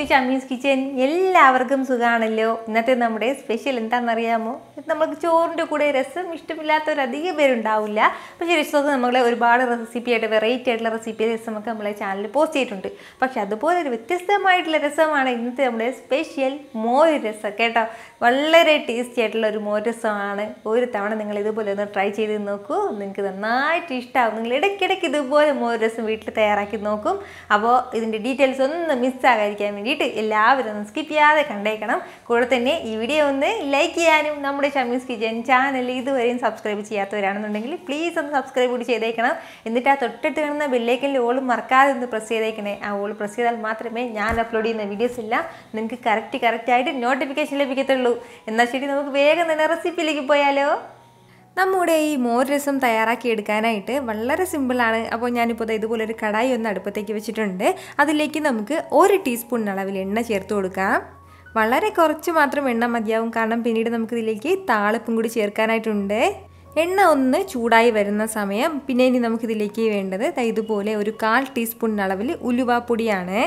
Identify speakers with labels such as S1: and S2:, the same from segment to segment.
S1: To Shamees kitchen എല്ലാവർക്കും സുഖമാണല്ലോ ഇന്നത്തെ നമ്മുടെ സ്പെഷ്യൽ എന്താണെന്നറിയാമോ? നമുക്ക് ചോറിന്റെ കൂടെ രസം ഇഷ്ടമില്ലാത്തവരധികം പേരുണ്ടാവില്ല. പക്ഷേ രസമൊക്കെ നമ്മളെ ഒരുപാട് റെസിപ്പി ആയിട്ട് വെറൈറ്റി ആയിട്ടുള്ള റെസിപ്പി രസമൊക്കെ നമ്മളെ ചാനലിൽ പോസ്റ്റ് ചെയ്തിട്ടുണ്ട്. പക്ഷെ അതുപോലെ ഒരു വ്യത്യസ്തമായിട്ടുള്ള രസമാണ് ഇന്നത്തെ നമ്മുടെ സ്പെഷ്യൽ മോര് രസം കേട്ടോ. വളരെ ടേസ്റ്റി ആയിട്ടുള്ള ഒരു മോര് രസമാണ്. ഒരു തവണ നിങ്ങൾ ഇതുപോലെ ഒന്ന് ട്രൈ ചെയ്ത് നോക്കൂ. നിങ്ങൾക്ക് നന്നായിട്ട് ഇഷ്ടമാവും നിങ്ങൾ ഇടയ്ക്കിടയ്ക്ക് ഇതുപോലെ മോര് രസം വീട്ടിൽ തയ്യാറാക്കി നോക്കും. അപ്പോൾ ഇതിന്റെ ഡീറ്റെയിൽസ് ഒന്നും മിസ്സാകാതിരിക്കാൻ വേണ്ടിയിട്ട് എല്ലാവരും ഒന്ന് സ്കിപ്പ് ചെയ്യാതെ കണ്ടേക്കണം. കൂടെ തന്നെ ഈ വീഡിയോ ഒന്ന് ലൈക്ക് ചെയ്യാനും നമ്മുടെ ഷമീസ് കിച്ചൻ ചാനൽ ഇതുവരെയും സബ്സ്ക്രൈബ് ചെയ്യാത്തവരാണെന്നുണ്ടെങ്കിൽ പ്ലീസ് ഒന്ന് സബ്സ്ക്രൈബ് കൂടി ചെയ്തേക്കണം. എന്നിട്ട് ആ തൊട്ടിട്ട് കാണുന്ന ബെല്ലേക്കലിൽ ഓൾ മറക്കാതെ ഒന്ന് പ്രസ് ചെയ്തേക്കണേ. ആ ഓൾ പ്രസ് ചെയ്താൽ മാത്രമേ ഞാൻ അപ്ലോഡ് ചെയ്യുന്ന വീഡിയോസ് ഇല്ല നിങ്ങൾക്ക് കറക്റ്റ് കറക്റ്റായിട്ട് നോട്ടിഫിക്കേഷൻ ലഭിക്കത്തുള്ളൂ. എന്നാൽ ശരി നമുക്ക് വേഗം തന്നെ റെസിപ്പിയിലേക്ക് പോയാലോ? നമ്മുടെ ഈ മോര് രസം തയ്യാറാക്കി എടുക്കാനായിട്ട് വളരെ സിമ്പിളാണ്. അപ്പോൾ ഞാനിപ്പോൾ ദാ ഇതുപോലെ ഒരു കടായി ഒന്ന് അടുപ്പത്തേക്ക് വെച്ചിട്ടുണ്ട്. അതിലേക്ക് നമുക്ക് ഒരു ടീസ്പൂൺ അളവിൽ എണ്ണ ചേർത്ത് കൊടുക്കാം. വളരെ കുറച്ച് മാത്രം എണ്ണ മതിയാവും. കാരണം പിന്നീട് നമുക്കിതിലേക്ക് താളിപ്പും കൂടി ചേർക്കാനായിട്ടുണ്ട്. എണ്ണ ഒന്ന് ചൂടായി വരുന്ന സമയം. പിന്നെ ഇനി നമുക്കിതിലേക്ക് വേണ്ടത് ഇതുപോലെ ഒരു കാൽ ടീസ്പൂൺ അളവിൽ ഉലുവാപ്പൊടിയാണ്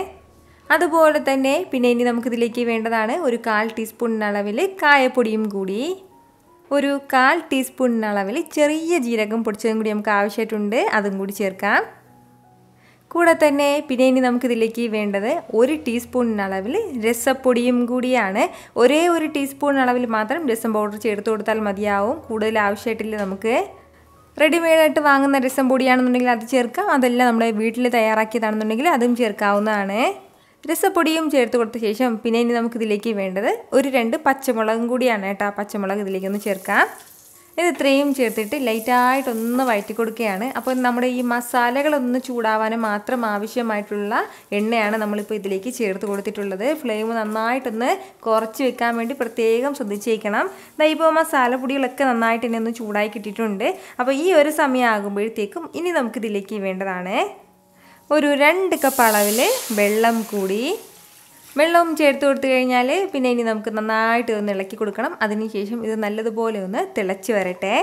S1: അതുപോലെ തന്നെ പിന്നെ ഇനി നമുക്കിതിലേക്ക് വേണ്ടതാണ് ഒരു കാൽ ടീസ്പൂൺ അളവിൽ കായപ്പൊടിയും കൂടി. ഒരു കാൽ ടീസ്പൂണിനളവിൽ ചെറിയ ജീരകം പൊടിച്ചതും കൂടി നമുക്ക് ആവശ്യമായിട്ടുണ്ട്. അതും കൂടി ചേർക്കാം. കൂടെ തന്നെ പിന്നെ ഇനി നമുക്കിതിലേക്ക് വേണ്ടത് ഒരു ടീസ്പൂണിനളവിൽ രസപ്പൊടിയും കൂടിയാണ്. ഒരേ ഒരു ടീസ്പൂൺ അളവിൽ മാത്രം രസം പൗഡർ ചേർത്ത് കൊടുത്താൽ മതിയാവും. കൂടുതൽ ആവശ്യമായിട്ടില്ല നമുക്ക്. റെഡിമെയ്ഡായിട്ട് വാങ്ങുന്ന രസം പൊടിയാണെന്നുണ്ടെങ്കിൽ അത് ചേർക്കാം. അതെല്ലാം നമ്മുടെ വീട്ടിൽ തയ്യാറാക്കിയതാണെന്നുണ്ടെങ്കിൽ അതും ചേർക്കാവുന്നതാണ്. രസപ്പൊടിയും ചേർത്ത് കൊടുത്ത ശേഷം പിന്നെ ഇനി നമുക്കിതിലേക്ക് വേണ്ടത് ഒരു രണ്ട് പച്ചമുളകും കൂടിയാണ് കേട്ടോ. പച്ചമുളക് ഇതിലേക്ക് ഒന്ന് ചേർക്കാം. ഇത് ഇത്രയും ചേർത്തിട്ട് ലൈറ്റായിട്ടൊന്ന് വഴറ്റി കൊടുക്കുകയാണ് അപ്പോൾ നമ്മുടെ ഈ മസാലകളൊന്ന് ചൂടാവാനും മാത്രം ആവശ്യമായിട്ടുള്ള എണ്ണയാണ് നമ്മളിപ്പോൾ ഇതിലേക്ക് ചേർത്ത് കൊടുത്തിട്ടുള്ളത്. ഫ്ലെയിം നന്നായിട്ടൊന്ന് കുറച്ച് വെക്കാൻ വേണ്ടി പ്രത്യേകം ശ്രദ്ധിച്ചേക്കണം. ഇപ്പോൾ മസാലപ്പൊടികളൊക്കെ നന്നായിട്ട് ഇനി ഒന്ന് ചൂടായി കിട്ടിയിട്ടുണ്ട്. അപ്പോൾ ഈ ഒരു സമയം ആകുമ്പോഴത്തേക്കും ഇനി നമുക്കിതിലേക്ക് വേണ്ടതാണ് ഒരു രണ്ട് കപ്പ് അളവിൽ വെള്ളം കൂടി. വെള്ളം ചേർത്ത് കൊടുത്തു കഴിഞ്ഞാൽ പിന്നെ ഇനി നമുക്ക് നന്നായിട്ട് ഒന്ന് ഇളക്കി കൊടുക്കണം. അതിനുശേഷം ഇത് നല്ലതുപോലെ ഒന്ന് തിളച്ച് വരട്ടെ.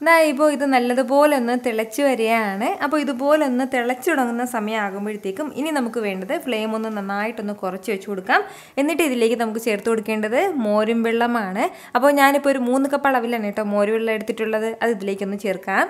S1: എന്നാ ഇപ്പോൾ ഇത് നല്ലതുപോലെ ഒന്ന് തിളച്ച് വരികയാണ് അപ്പോൾ ഇതുപോലെ ഒന്ന് തിളച്ച് തുടങ്ങുന്ന സമയമാകുമ്പോഴത്തേക്കും ഇനി നമുക്ക് വേണ്ടത് ഫ്ലെയിം ഒന്ന് നന്നായിട്ടൊന്ന് കുറച്ച് വെച്ച് കൊടുക്കാം. എന്നിട്ട് ഇതിലേക്ക് നമുക്ക് ചേർത്ത് കൊടുക്കേണ്ടത് മോരും വെള്ളമാണ്. അപ്പോൾ ഞാനിപ്പോൾ ഒരു മൂന്ന് കപ്പ് അളവിലാണ് കേട്ടോ മോരുവെള്ളം എടുത്തിട്ടുള്ളത്. അത് ഇതിലേക്കൊന്ന് ചേർക്കാം.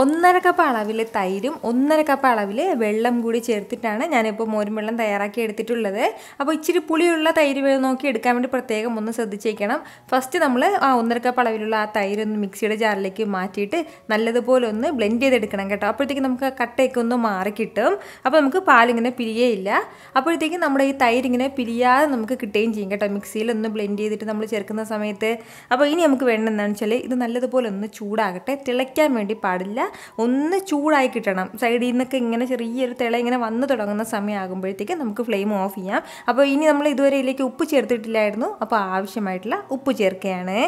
S1: ഒന്നര കപ്പ് അളവിൽ തൈരും ഒന്നര കപ്പ് അളവിൽ വെള്ളം കൂടി ചേർത്തിട്ടാണ് ഞാനിപ്പോൾ മോരും വെള്ളം തയ്യാറാക്കി എടുത്തിട്ടുള്ളത്. അപ്പോൾ ഇച്ചിരി പുളിയുള്ള തൈര് നോക്കി എടുക്കാൻ വേണ്ടി പ്രത്യേകം ഒന്ന് ശ്രദ്ധിച്ചേക്കണം. ഫസ്റ്റ് നമ്മൾ ആ ഒന്നര കപ്പ് അളവിലുള്ള ആ തൈര് ഒന്ന് മിക്സിയുടെ ജാറിലേക്ക് മാറ്റിയിട്ട് നല്ലതുപോലെ ഒന്ന് ബ്ലെൻഡ് ചെയ്തെടുക്കണം കേട്ടോ. അപ്പോഴത്തേക്ക് നമുക്ക് കട്ടയൊക്കെ ഒന്ന് മാറി കിട്ടും. അപ്പോൾ നമുക്ക് പാലിങ്ങനെ പിരിയേയില്ല. അപ്പോഴത്തേക്കും നമ്മുടെ ഈ തൈര് ഇങ്ങനെ പിരിയാതെ നമുക്ക് കിട്ടുകയും ചെയ്യും കേട്ടോ. മിക്സിയിൽ ഒന്ന് ബ്ലെൻഡ് ചെയ്തിട്ട് നമ്മൾ ചേർക്കുന്ന സമയത്ത്. അപ്പോൾ ഇനി നമുക്ക് വേണ്ടത് എന്താണെന്ന് വെച്ചാൽ ഇത് നല്ലതുപോലെ ഒന്ന് ചൂടാകട്ടെ. തിളയ്ക്കാൻ വേണ്ടി പാടില്ല. ഒന്ന് ചൂടായി കിട്ടണം. സൈഡിൽ നിന്നൊക്കെ ഇങ്ങനെ ചെറിയൊരു തിള ഇങ്ങനെ വന്ന് തുടങ്ങുന്ന സമയമാകുമ്പോഴത്തേക്ക് നമുക്ക് ഫ്ലെയിം ഓഫ് ചെയ്യാം. അപ്പോൾ ഇനി നമ്മൾ ഇതുവരെ ഇതിലേക്ക് ഉപ്പ് ചേർത്തിട്ടില്ലായിരുന്നു. അപ്പോൾ ആവശ്യമായിട്ടുള്ള ഉപ്പ് ചേർക്കുകയാണ്.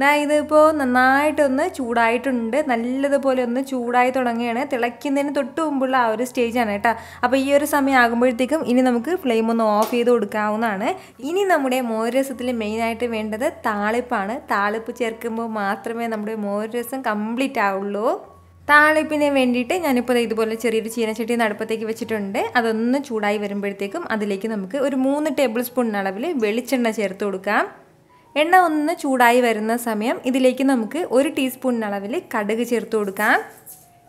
S1: ദാ ഇതിപ്പോൾ നന്നായിട്ടൊന്ന് ചൂടായിട്ടുണ്ട്. നല്ലതുപോലെ ഒന്ന് ചൂടായി തുടങ്ങുകയാണ്. തിളയ്ക്കുന്നതിന് തൊട്ട് മുമ്പുള്ള ആ ഒരു സ്റ്റേജാണ് കേട്ടോ. അപ്പോൾ ഈ ഒരു സമയം ആകുമ്പോഴത്തേക്കും ഇനി നമുക്ക് ഫ്ലെയിം ഒന്ന് ഓഫ് ചെയ്ത് കൊടുക്കാവുന്നതാണ്. ഇനി നമ്മുടെ മോരസത്തിൽ മെയിനായിട്ട് വേണ്ടത് താളിപ്പാണ്. താളിപ്പ് ചേർക്കുമ്പോൾ മാത്രമേ നമ്മുടെ മോരസം കംപ്ലീറ്റ് ആവുള്ളൂ. താളിപ്പിന് വേണ്ടിയിട്ട് ഞാനിപ്പോൾ ഇതുപോലെ ചെറിയൊരു ചീനച്ചട്ടി നടുപ്പത്തേക്ക് വെച്ചിട്ടുണ്ട്. അതൊന്ന് ചൂടായി വരുമ്പോഴത്തേക്കും അതിലേക്ക് നമുക്ക് ഒരു മൂന്ന് ടേബിൾ സ്പൂൺ അളവിൽ വെളിച്ചെണ്ണ ചേർത്ത് കൊടുക്കാം. എണ്ണ ഒന്ന് ചൂടായി വരുന്ന സമയം ഇതിലേക്ക് നമുക്ക് ഒരു ടീസ്പൂൺ അളവിൽ കടുക് ചേർത്ത് കൊടുക്കാം.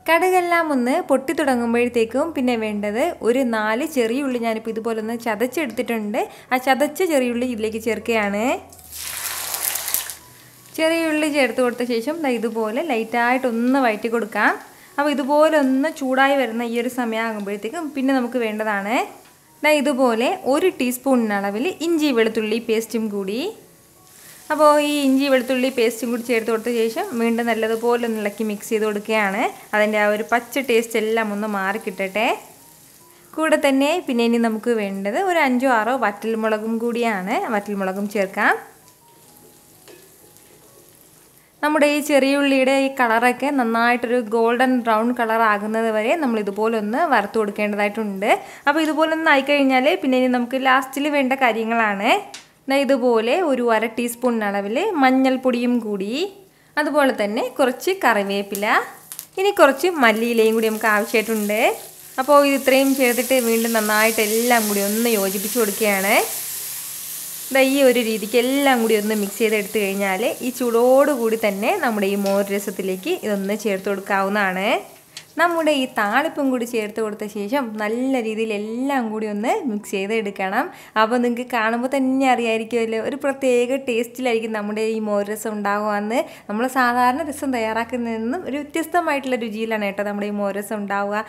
S1: കടുകെല്ലാം ഒന്ന് പൊട്ടി തുടങ്ങുമ്പോഴത്തേക്കും പിന്നെ വേണ്ടത് ഒരു നാല് ചെറിയുള്ളി ഞാനിപ്പോൾ ഇതുപോലെ ഒന്ന് ചതച്ചെടുത്തിട്ടുണ്ട്. ആ ചതച്ച ചെറിയുള്ളി ഇതിലേക്ക് ചേർക്കുകയാണ്. ചെറിയുള്ളി ചേർത്ത് കൊടുത്ത ശേഷം ഇതുപോലെ ലൈറ്റായിട്ടൊന്ന് വഴറ്റി കൊടുക്കാം. അപ്പോൾ ഇതുപോലെ ഒന്ന് ചൂടായി വരുന്ന ഈ ഒരു സമയമാകുമ്പോഴത്തേക്കും പിന്നെ നമുക്ക് വേണ്ടതാണ് ഇതുപോലെ ഒരു ടീസ്പൂണിനളവിൽ ഇഞ്ചി വെളുത്തുള്ളി പേസ്റ്റും കൂടി. അപ്പോൾ ഈ ഇഞ്ചി വെളുത്തുള്ളി പേസ്റ്റും കൂടി ചേർത്ത് കൊടുത്ത ശേഷം വീണ്ടും നല്ലതുപോലെ ഒന്ന് ഇളക്കി മിക്സ് ചെയ്ത് കൊടുക്കുകയാണ്. അതിന്റെ ആ ഒരു പച്ച ടേസ്റ്റ് എല്ലാം ഒന്ന് മാറി കൂടെ തന്നെ പിന്നെ ഇനി നമുക്ക് വേണ്ടത് ഒരു അഞ്ചോ ആറോ വറ്റൽമുളകും കൂടിയാണ്. വറ്റൽമുളകും ചേർക്കാം. നമ്മുടെ ഈ ചെറിയ ഉള്ളിയുടെ ഈ കളറൊക്കെ നന്നായിട്ടൊരു ഗോൾഡൻ ബ്രൗൺ കളർ ആകുന്നത് വരെ നമ്മൾ ഇതുപോലെ ഒന്ന് വറുത്ത് കൊടുക്കേണ്ടതായിട്ടുണ്ട്. അപ്പോൾ ഇതുപോലെ ഒന്ന് ആയിക്കഴിഞ്ഞാൽ പിന്നെ ഇനി നമുക്ക് ലാസ്റ്റിൽ വേണ്ട കാര്യങ്ങളാണ്. ഇതുപോലെ ഒരു അര ടീസ്പൂൺ അളവിൽ മഞ്ഞൾപ്പൊടിയും കൂടി അതുപോലെ തന്നെ കുറച്ച് കറിവേപ്പില ഇനി കുറച്ച് മല്ലിയിലയും കൂടി നമുക്ക് ആവശ്യമായിട്ടുണ്ട്. അപ്പോൾ ഇത് ഇത്രയും ചേർത്തിട്ട് വീണ്ടും നന്നായിട്ട് എല്ലാം കൂടി ഒന്ന് യോജിപ്പിച്ച് കൊടുക്കുകയാണ്. ദാ ഈ ഒരു രീതിക്ക് എല്ലാം കൂടി ഒന്ന് മിക്സ് ചെയ്തെടുത്ത് കഴിഞ്ഞാൽ ഈ ചൂടോടുകൂടി തന്നെ നമ്മുടെ ഈ മോര് രസത്തിലേക്ക് ഇതൊന്ന് ചേർത്ത് കൊടുക്കാവുന്നതാണ്. നമ്മുടെ ഈ താളിപ്പും കൂടി ചേർത്ത് കൊടുത്ത ശേഷം നല്ല രീതിയിൽ എല്ലാം കൂടി ഒന്ന് മിക്സ് ചെയ്തെടുക്കണം. അപ്പോൾ നിങ്ങൾക്ക് കാണുമ്പോൾ തന്നെ അറിയായിരിക്കുമല്ലോ ഒരു പ്രത്യേക ടേസ്റ്റിലായിരിക്കും നമ്മുടെ ഈ മോര് രസം ഉണ്ടാകുകയെന്ന് നമ്മൾ സാധാരണ രസം തയ്യാറാക്കുന്നതിൽ നിന്നും ഒരു വ്യത്യസ്തമായിട്ടുള്ള രുചിയിലാണ് കേട്ടോ നമ്മുടെ ഈ മോര് രസം ഉണ്ടാവുക.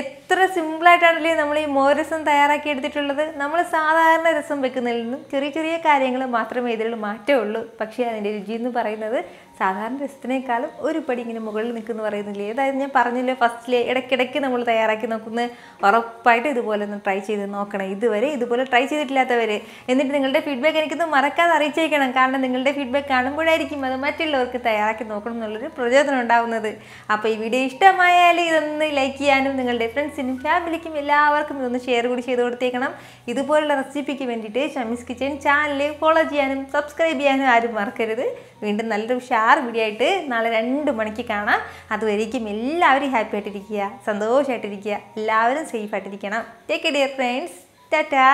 S1: എത്ര സിമ്പിളായിട്ടാണല്ലേ നമ്മൾ ഈ മോരസം തയ്യാറാക്കി എടുത്തിട്ടുള്ളത് നമ്മൾ സാധാരണ രസം വെക്കുന്നതിൽ നിന്നും ചെറിയ ചെറിയ കാര്യങ്ങൾ മാത്രമേ ഇതിൽ മാറ്റമുള്ളൂ. പക്ഷേ അതിന്റെ രുചി എന്ന് പറയുന്നത് സാധാരണ രസത്തിനേക്കാളും ഒരു പടി ഇങ്ങനെ മുകളിൽ നിൽക്കുന്നു പറയുന്നില്ലേ? അതായത് ഞാൻ പറഞ്ഞില്ലേ ഫസ്റ്റിലെ ഇടയ്ക്കിടയ്ക്ക് നമ്മൾ തയ്യാറാക്കി നോക്കുന്നത് ഉറപ്പായിട്ട് ഇതുപോലെ ഒന്ന് ട്രൈ ചെയ്ത് നോക്കണം. ഇതുവരെ ഇതുപോലെ ട്രൈ ചെയ്തിട്ടില്ലാത്തവർ എന്നിട്ട് നിങ്ങളുടെ ഫീഡ്ബാക്ക് എനിക്കൊന്ന് മറക്കാതെ അറിയിച്ചേക്കണം. കാരണം നിങ്ങളുടെ ഫീഡ്ബാക്ക് കാണുമ്പോഴായിരിക്കും അത് മറ്റുള്ളവർക്ക് തയ്യാറാക്കി നോക്കണം എന്നുള്ളൊരു പ്രചോദനം ഉണ്ടാവുന്നത്. അപ്പോൾ ഈ വീഡിയോ ഇഷ്ടമായാൽ ഇതൊന്ന് ലൈക്ക് ചെയ്യാനും നിങ്ങളുടെ ഫ്രണ്ട്സിനും ഫാമിലിക്കും എല്ലാവർക്കും ഇതൊന്ന് ഷെയർ കൂടി ചെയ്ത് കൊടുത്തേക്കണം. ഇതുപോലുള്ള റെസിപ്പിക്ക് വേണ്ടിയിട്ട് ഷമീസ് കിച്ചൻ ചാനൽ ഫോളോ ചെയ്യാനും സബ്സ്ക്രൈബ് ചെയ്യാനും ആരും മറക്കരുത്. വീണ്ടും നല്ലൊരു ഉഷാർ വീഡിയോ ആയിട്ട് നാളെ രണ്ട് മണിക്ക് കാണാം. അതുവരേക്കും എല്ലാവരും ഹാപ്പി ആയിട്ടിരിക്കുക സന്തോഷമായിട്ടിരിക്കുക എല്ലാവരും സേഫ് ആയിട്ടിരിക്കണം. Take dear friends Tata